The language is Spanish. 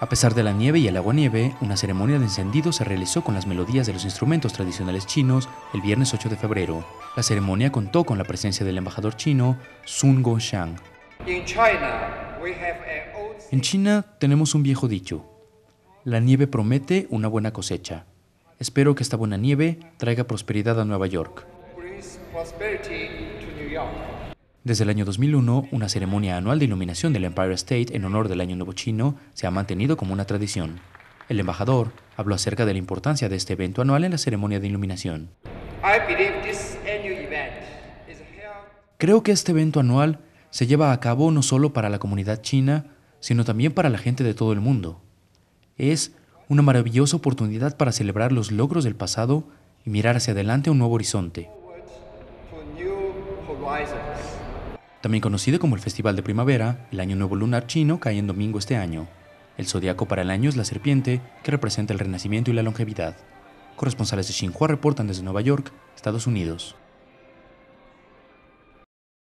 A pesar de la nieve y el agua-nieve, una ceremonia de encendido se realizó con las melodías de los instrumentos tradicionales chinos el viernes 8 de febrero. La ceremonia contó con la presencia del embajador chino Sun Guoxiang. En China tenemos un viejo dicho. La nieve promete una buena cosecha. Espero que esta buena nieve traiga prosperidad a Nueva York. Desde el año 2001, una ceremonia anual de iluminación del Empire State en honor del Año Nuevo Chino se ha mantenido como una tradición. El embajador habló acerca de la importancia de este evento anual en la ceremonia de iluminación. Creo que este evento anual se lleva a cabo no solo para la comunidad china, sino también para la gente de todo el mundo. Es una maravillosa oportunidad para celebrar los logros del pasado y mirar hacia adelante a un nuevo horizonte. También conocido como el Festival de Primavera, el Año Nuevo Lunar Chino cae en domingo este año. El zodiaco para el año es la serpiente, que representa el renacimiento y la longevidad. Corresponsales de Xinhua reportan desde Nueva York, Estados Unidos.